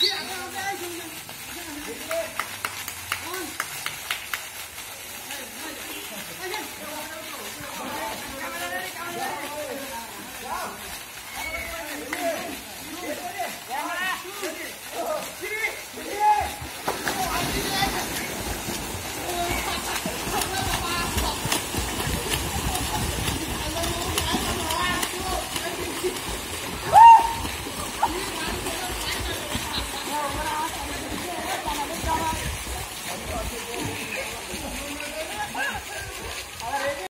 Yeah. すいません。